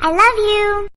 I love you.